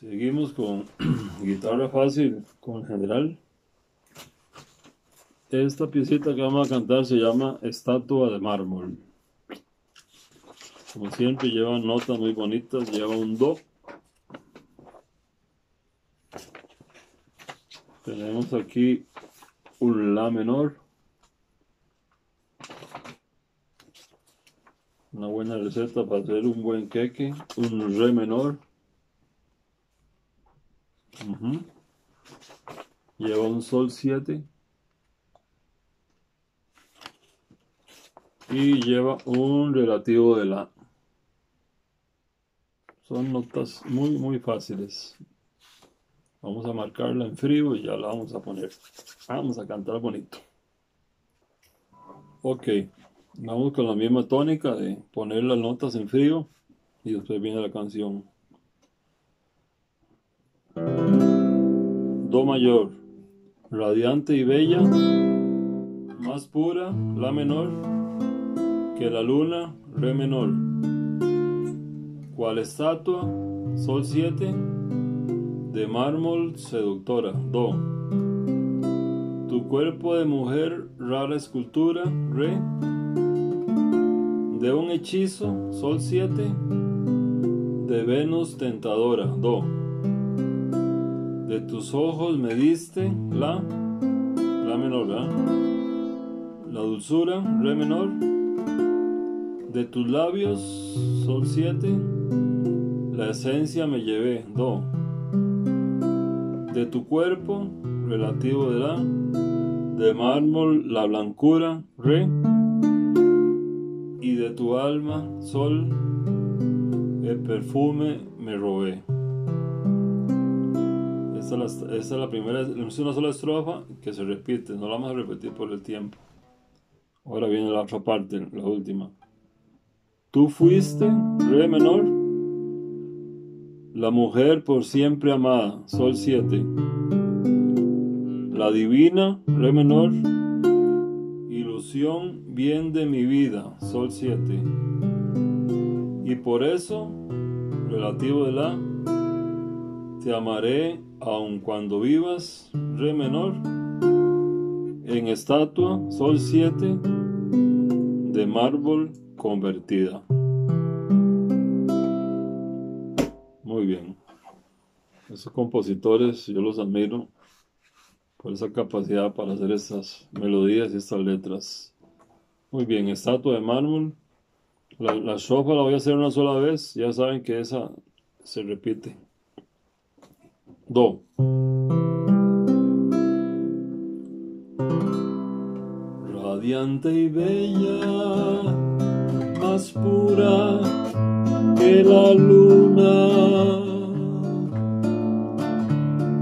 Seguimos con guitarra fácil con general. Esta piecita que vamos a cantar se llama Estatua de Mármol. Como siempre lleva notas muy bonitas, lleva un Do. Tenemos aquí un La menor. Una buena receta para hacer un buen queque. Un Re menor. Lleva un Sol 7. Y lleva un relativo de La. Son notas muy, muy fáciles. Vamos a marcarla en frío y ya la vamos a poner. Vamos a cantar bonito. Ok, vamos con la misma tónica de poner las notas en frío y después viene la canción. Do mayor, radiante y bella, más pura, la menor, que la luna, re menor. Cual estatua, sol 7, de mármol seductora, do. Tu cuerpo de mujer, rara escultura, re. De un hechizo, sol 7, de Venus tentadora, do de tus ojos me diste la, la menor, La dulzura, re menor. De tus labios, sol 7. La esencia me llevé, do. De tu cuerpo, relativo de la. De mármol, la blancura, re. Y de tu alma, sol, el perfume me robé. Esta es, la, primera, es una sola estrofa que se repite, no la vamos a repetir por el tiempo. Ahora viene la otra parte, la última. Tú fuiste, re menor, la mujer por siempre amada, sol 7. La divina, re menor, ilusión, bien de mi vida, sol 7. Y por eso, relativo de la, te amaré aun cuando vivas, re menor, en estatua, sol 7, de mármol convertida. Muy bien. Esos compositores yo los admiro por esa capacidad para hacer estas melodías y estas letras. Muy bien, estatua de mármol. La, la la voy a hacer una sola vez. Ya saben que esa se repite. Do. Radiante y bella, más pura que la luna,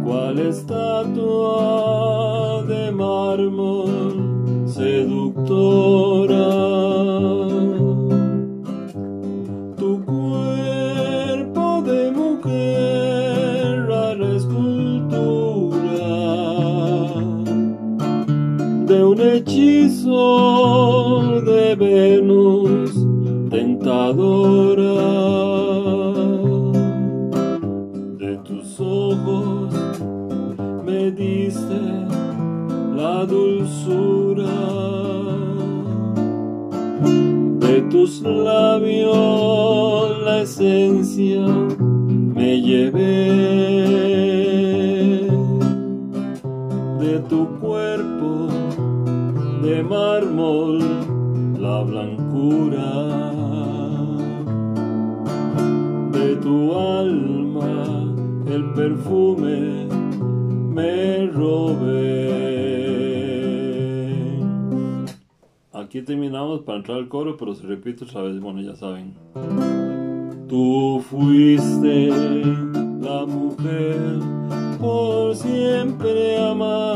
cual estatua de mármol seductora. Hechizo de Venus tentadora. De tus ojos me diste la dulzura. De tus labios la esencia me llevé. De mármol la blancura de tu alma, el perfume me robé. Aquí terminamos para entrar al coro, pero se repite otra vez, bueno, ya saben. Tú fuiste la mujer por siempre amada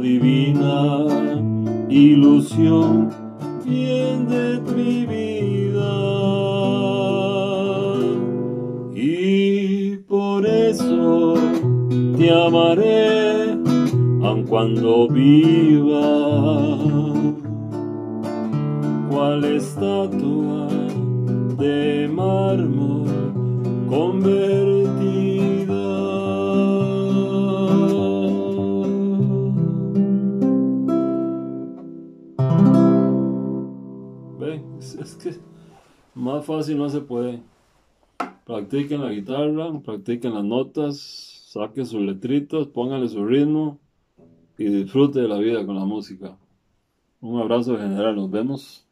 divina ilusión, bien de mi vida. Y por eso te amaré, aun cuando viva, cual estatua de mármol convertida. Es, que más fácil no se puede. Practiquen la guitarra, practiquen las notas, saquen sus letritos, pónganle su ritmo y disfrute de la vida con la música. Un abrazo general, nos vemos.